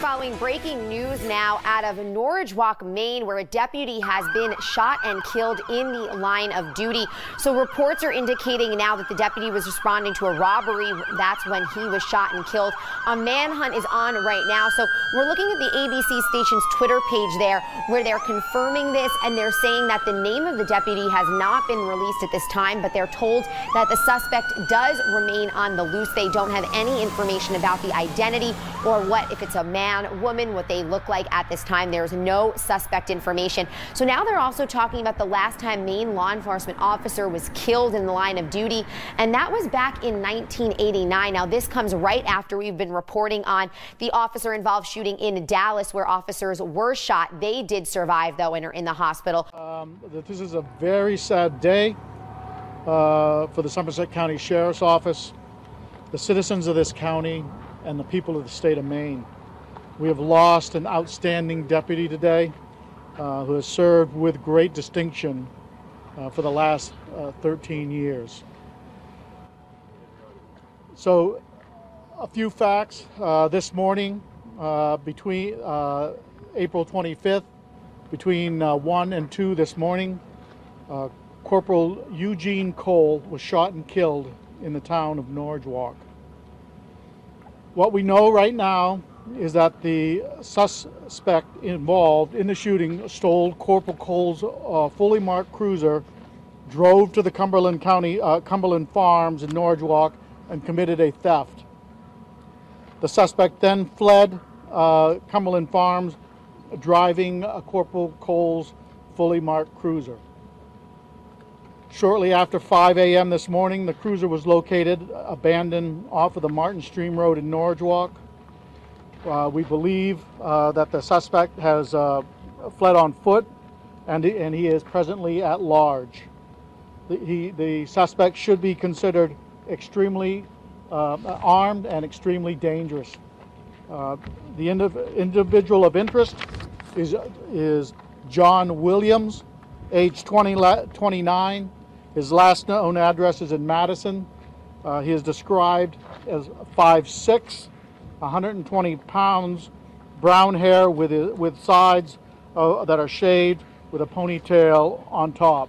following breaking news now out of Norridgewock, Maine, where a deputy has been shot and killed in the line of duty. So reports are indicating now that the deputy was responding to a robbery. That's when he was shot and killed. A manhunt is on right now. So we're looking at the ABC station's Twitter page there, where they're confirming this and they're saying that the name of the deputy has not been released at this time, but they're told that the suspect does remain on the loose. They don't have any information about the identity or what, if it's a man man, woman, what they look like at this time. There's no suspect information. So now they're also talking about the last time Maine law enforcement officer was killed in the line of duty, and that was back in 1989. Now, this comes right after we've been reporting on the officer involved shooting in Dallas where officers were shot. They did survive, though, and are in the hospital. Um, this is a very sad day uh, for the Somerset County Sheriff's Office, the citizens of this county, and the people of the state of Maine. We have lost an outstanding deputy today uh, who has served with great distinction uh, for the last uh, 13 years. So, a few facts. Uh, this morning, uh, between uh, April 25th, between 1 and 2 this morning, Corporal Eugene Cole was shot and killed in the town of Norridgewock. What we know right now is that the suspect involved in the shooting stole Corporal Cole's uh, fully marked cruiser, drove to the Cumberland County, uh, Cumberland Farms in Norridgewock, and committed a theft. The suspect then fled uh, Cumberland Farms, driving Corporal Cole's fully marked cruiser. Shortly after 5 a.m. this morning, the cruiser was located abandoned off of the Martin Stream Road in Norridgewock. Uh, we believe uh, that the suspect has uh, fled on foot and, and he is presently at large. The, he, the suspect should be considered extremely uh, armed and extremely dangerous. Uh, the indiv individual of interest is, is John Williams, age 20, 29. His last known address is in Madison. Uh, he is described as 5'6", 120 pounds, brown hair with, with sides uh, that are shaved with a ponytail on top.